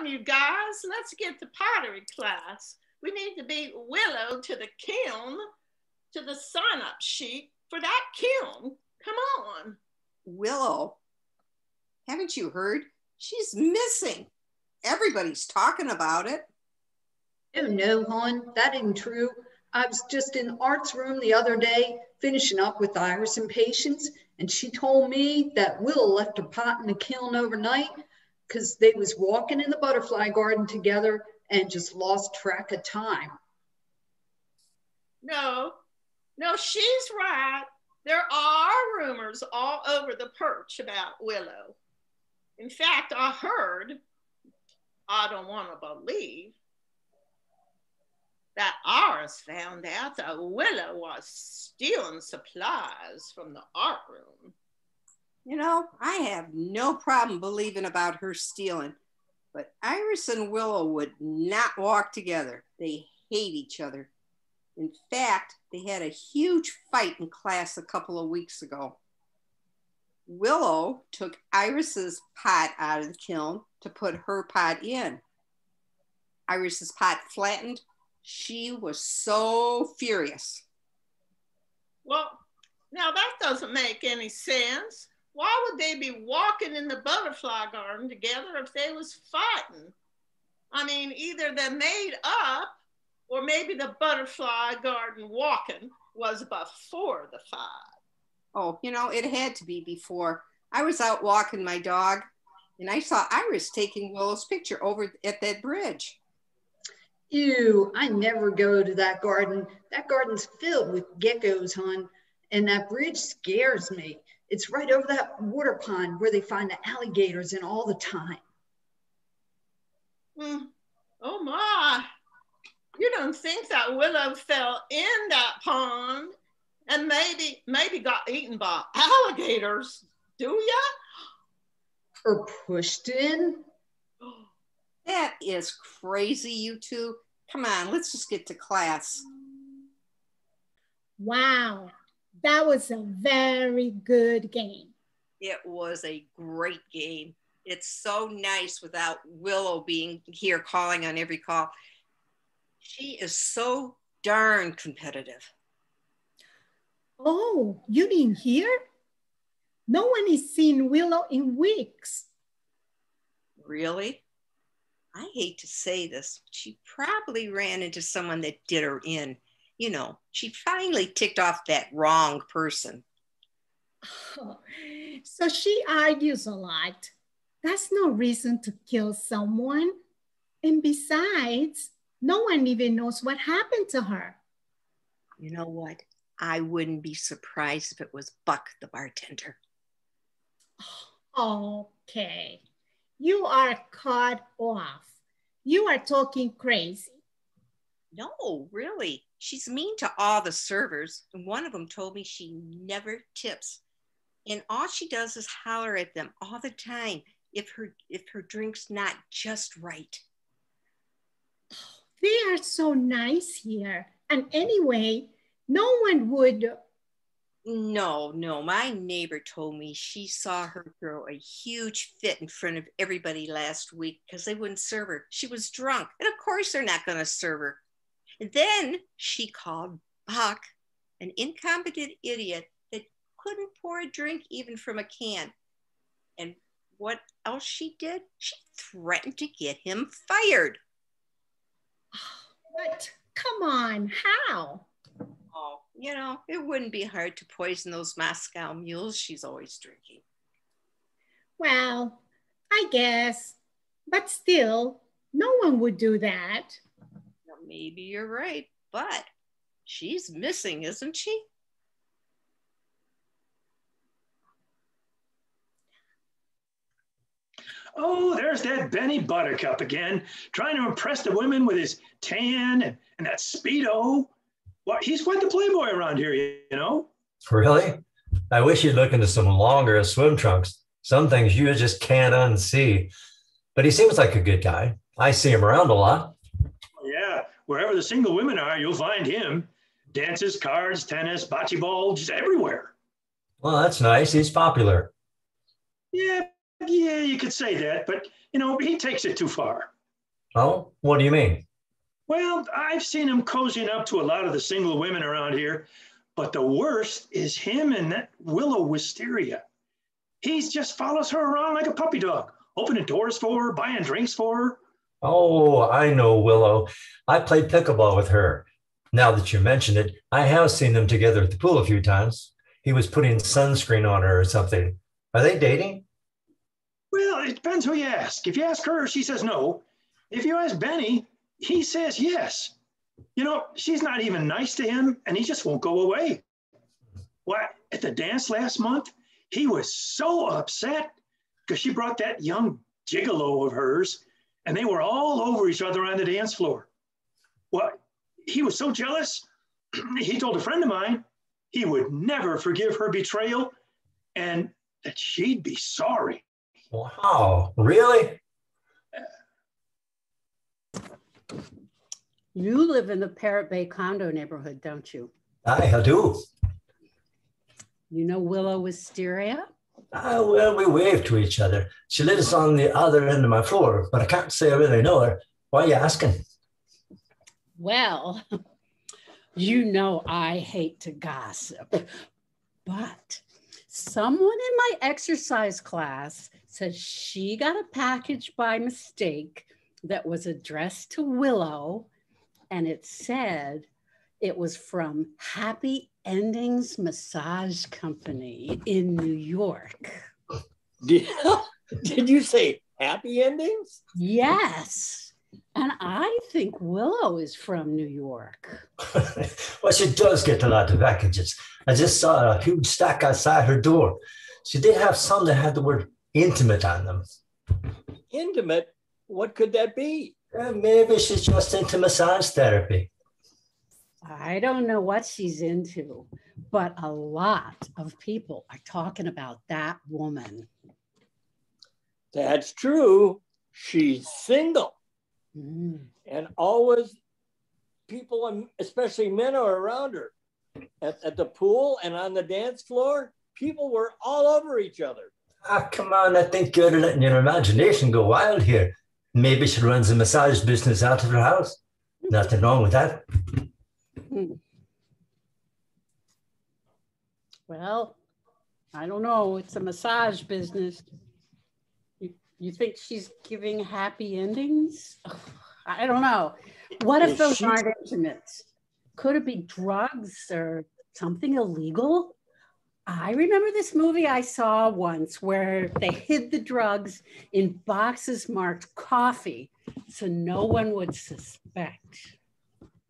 on, you guys. Let's get to pottery class. We need to beat Willow to the kiln, to the sign up sheet for that kiln. Come on. Willow, haven't you heard? She's missing. Everybody's talking about it. Oh no, hon, that ain't true. I was just in Art's room the other day, finishing up with Iris and Patience, and she told me that Will left her pot in the kiln overnight because they was walking in the butterfly garden together and just lost track of time. No, no, she's right. There are rumors all over the perch about Willow. In fact, I heard, I don't want to believe, that Iris found out that Willow was stealing supplies from the art room. You know, I have no problem believing about her stealing, but Iris and Willow would not walk together. They hate each other. In fact, they had a huge fight in class a couple of weeks ago. Willow took Iris's pot out of the kiln to put her pot in. Iris's pot flattened. She was so furious. Well, now that doesn't make any sense. Why would they be walking in the butterfly garden together if they was fighting? I mean, either they made up or maybe the butterfly garden walking was before the fight. Oh, you know, it had to be before. I was out walking my dog and I saw Iris taking Willow's picture over at that bridge. Ew, I never go to that garden. That garden's filled with geckos, hon, and that bridge scares me. It's right over that water pond where they find the alligators in all the time. Mm. Oh my. You don't think that willow fell in that pond and maybe maybe got eaten by alligators, do ya? Or pushed in? That is crazy, you two. Come on, let's just get to class. Wow, that was a very good game. It was a great game. It's so nice without Willow being here calling on every call. She is so darn competitive. Oh, you didn't hear? No one is seeing Willow in weeks. Really? I hate to say this, she probably ran into someone that did her in you know, she finally ticked off that wrong person. Oh, so she argues a lot. That's no reason to kill someone. And besides, no one even knows what happened to her. You know what? I wouldn't be surprised if it was Buck, the bartender. Okay. You are cut off. You are talking crazy. No, really. She's mean to all the servers. And one of them told me she never tips. And all she does is holler at them all the time if her if her drink's not just right. They are so nice here. And anyway, no one would uh, no, no. My neighbor told me she saw her throw a huge fit in front of everybody last week because they wouldn't serve her. She was drunk. And of course, they're not going to serve her. And then she called Buck an incompetent idiot that couldn't pour a drink even from a can. And what else she did? She threatened to get him fired. But come on, how? Oh, you know, it wouldn't be hard to poison those Moscow mules she's always drinking. Well, I guess, but still, no one would do that maybe you're right, but she's missing, isn't she? Oh, there's that Benny Buttercup again, trying to impress the women with his tan and, and that Speedo. Well, he's quite the playboy around here, you know? Really? I wish you'd look into some longer swim trunks. Some things you just can't unsee. But he seems like a good guy. I see him around a lot. Wherever the single women are, you'll find him. Dances, cards, tennis, bocce ball, just everywhere. Well, that's nice. He's popular. Yeah, yeah, you could say that, but you know, he takes it too far. Oh, what do you mean? Well, I've seen him cozying up to a lot of the single women around here, but the worst is him and that Willow Wisteria. He just follows her around like a puppy dog, opening doors for her, buying drinks for her. Oh, I know Willow. I played pickleball with her. Now that you mention it, I have seen them together at the pool a few times. He was putting sunscreen on her or something. Are they dating? Well, it depends who you ask. If you ask her, she says no. If you ask Benny, he says yes. You know, she's not even nice to him, and he just won't go away. Why, at the dance last month, he was so upset because she brought that young gigolo of hers, and they were all over each other on the dance floor. Well, he was so jealous, he told a friend of mine he would never forgive her betrayal and that she'd be sorry. Wow, really? You live in the Parrot Bay condo neighborhood, don't you? I do. You know Willow Wisteria? Uh, well, we waved to each other. She lives on the other end of my floor, but I can't say I really know her. Why are you asking? Well, you know I hate to gossip, but someone in my exercise class said she got a package by mistake that was addressed to Willow, and it said it was from Happy Endings Massage Company in New York. Did, did you say happy endings? Yes. And I think Willow is from New York. well, she does get a lot of packages. I just saw a huge stack outside her door. She did have some that had the word intimate on them. Intimate? What could that be? Uh, maybe she's just into massage therapy. I don't know what she's into, but a lot of people are talking about that woman. That's true. She's single. Mm. And always people, especially men, are around her. At, at the pool and on the dance floor, people were all over each other. Ah, come on, I think you're letting your imagination go wild here. Maybe she runs a massage business out of her house. Nothing wrong with that. Hmm. Well, I don't know. It's a massage business. You, you think she's giving happy endings? I don't know. What if those aren't intimates? Could it be drugs or something illegal? I remember this movie I saw once where they hid the drugs in boxes marked coffee so no one would suspect.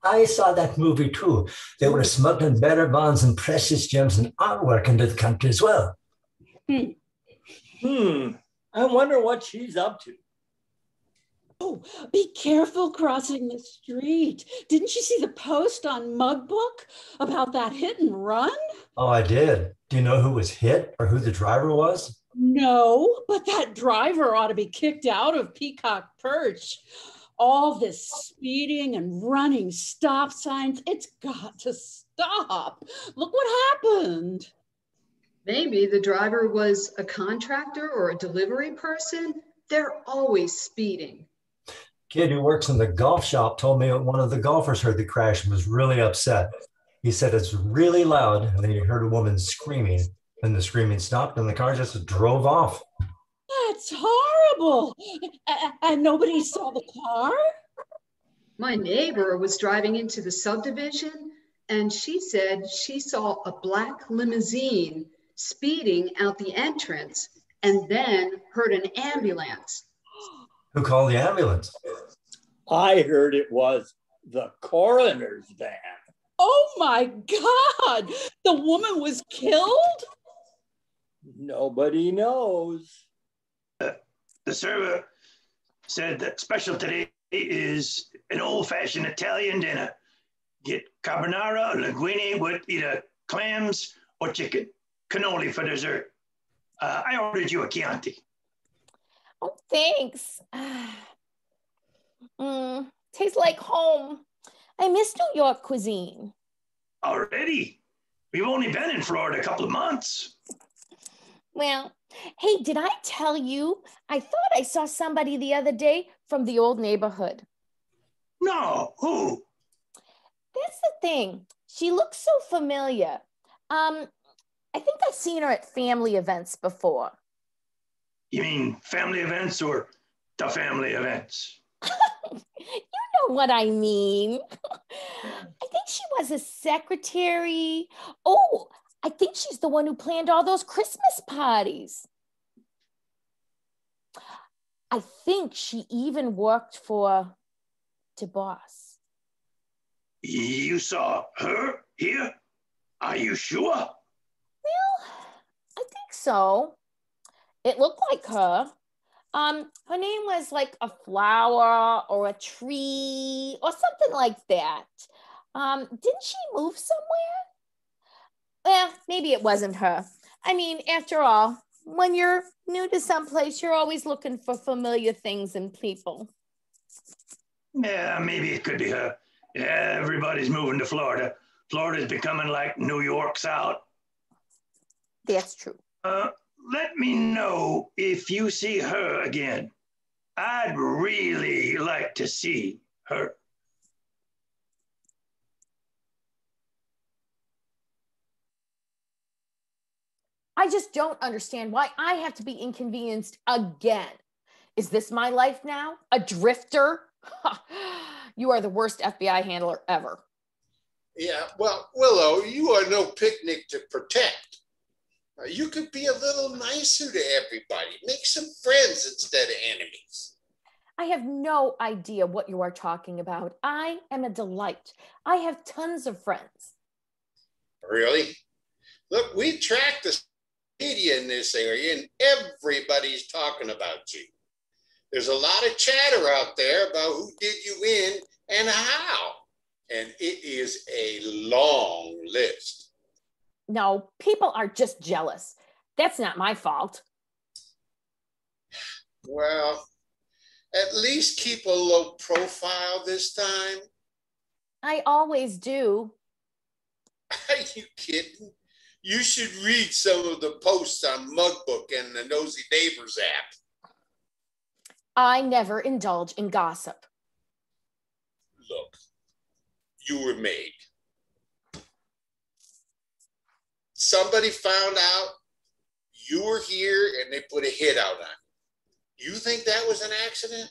I saw that movie too. They were smuggling bearer bonds and precious gems and artwork into the country as well. Hmm. I wonder what she's up to. Oh, be careful crossing the street. Didn't you see the post on Mugbook about that hit and run? Oh, I did. Do you know who was hit or who the driver was? No, but that driver ought to be kicked out of Peacock Perch. All this speeding and running stop signs, it's got to stop. Look what happened. Maybe the driver was a contractor or a delivery person. They're always speeding. Kid who works in the golf shop told me one of the golfers heard the crash and was really upset. He said it's really loud, and then he heard a woman screaming, and the screaming stopped, and the car just drove off. That's horrible. A- a- And nobody saw the car? My neighbor was driving into the subdivision and she said she saw a black limousine speeding out the entrance and then heard an ambulance. Who called the ambulance? I heard it was the coroner's van. Oh my God. The woman was killed? Nobody knows. The server said that special today is an old-fashioned Italian dinner. Get carbonara or linguine with either clams or chicken. Cannoli for dessert. Uh, I ordered you a Chianti. Oh, thanks. mm, tastes like home. I miss New York cuisine. Already? We've only been in Florida a couple of months. Well, hey, did I tell you? I thought I saw somebody the other day from the old neighborhood. No, who? That's the thing. She looks so familiar. Um, I think I've seen her at family events before. You mean family events or the family events? you know what I mean. I think she was a secretary. Oh, I think she's the one who planned all those Christmas parties. I think she even worked for DeBoss. You saw her here? Are you sure? Well, I think so. It looked like her. Um, her name was like a flower or a tree or something like that. Um, didn't she move somewhere? Maybe it wasn't her. I mean, after all, when you're new to some place, you're always looking for familiar things and people. Yeah, maybe it could be her. Yeah, everybody's moving to Florida. Florida's becoming like New York's out. That's true. Uh, let me know if you see her again. I'd really like to see her. I just don't understand why I have to be inconvenienced again. Is this my life now? A drifter? you are the worst FBI handler ever. Yeah, well, Willow, you are no picnic to protect. Uh, you could be a little nicer to everybody, make some friends instead of enemies. I have no idea what you are talking about. I am a delight. I have tons of friends. Really? Look, we track the media in this area and everybody's talking about you. There's a lot of chatter out there about who did you in and how. And it is a long list. No, people are just jealous. That's not my fault. Well, at least keep a low profile this time. I always do. Are you kidding? You should read some of the posts on Mugbook and the Nosy Neighbors app. I never indulge in gossip. Look, you were made somebody found out you were here and they put a hit out on you. You think that was an accident?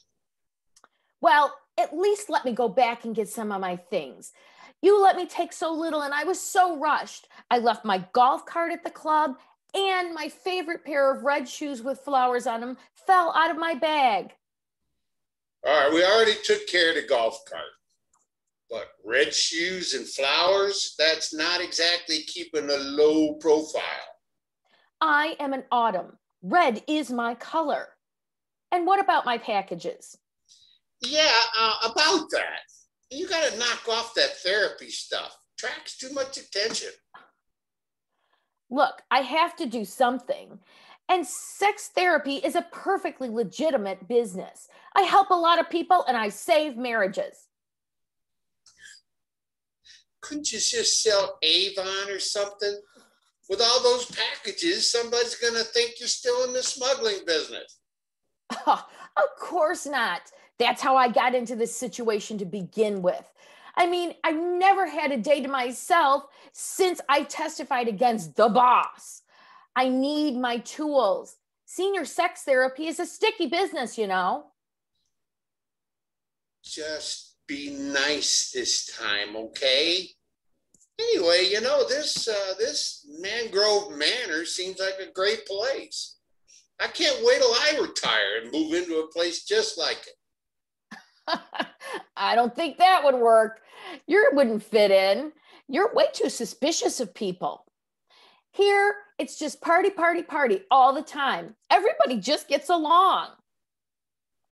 Well, at least let me go back and get some of my things. You let me take so little, and I was so rushed. I left my golf cart at the club, and my favorite pair of red shoes with flowers on them fell out of my bag. All right, we already took care of the golf cart. But red shoes and flowers, that's not exactly keeping a low profile. I am an autumn. Red is my color. And what about my packages? Yeah, uh, about that. You got to knock off that therapy stuff. Tracks too much attention. Look, I have to do something. And sex therapy is a perfectly legitimate business. I help a lot of people and I save marriages couldn't you just sell Avon or something? With all those packages, somebody's going to think you're still in the smuggling business. Oh, of course not. That's how I got into this situation to begin with. I mean, I've never had a day to myself since I testified against the boss. I need my tools. Senior sex therapy is a sticky business, you know. Just be nice this time, okay? Anyway, you know this uh, this Mangrove Manor seems like a great place. I can't wait till I retire and move into a place just like it. I don't think that would work. You wouldn't fit in. You're way too suspicious of people. Here, it's just party, party, party all the time. Everybody just gets along.